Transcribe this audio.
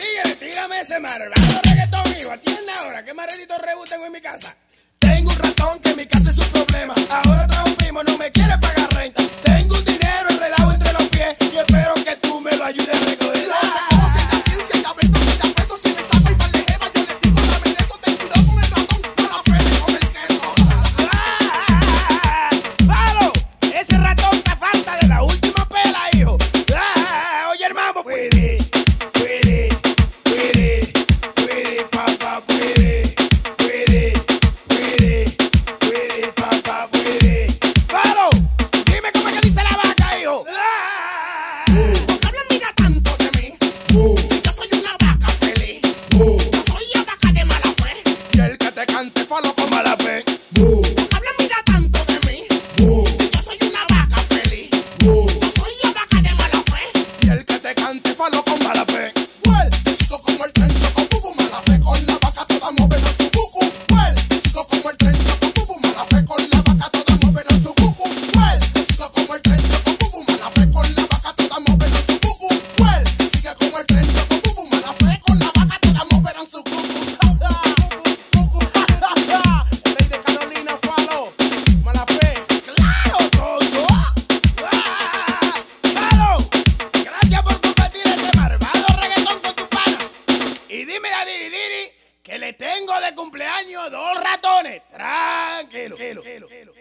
tigre, tírame ese malvado reggaetón, hijo. Atiende ahora, que malditos rebus tengo en mi casa. Tengo un ratón que en mi casa es un problema. Ahora trae un primo, no me quiere. tengo de cumpleaños dos ratones. Tranquilo. tranquilo, tranquilo, tranquilo.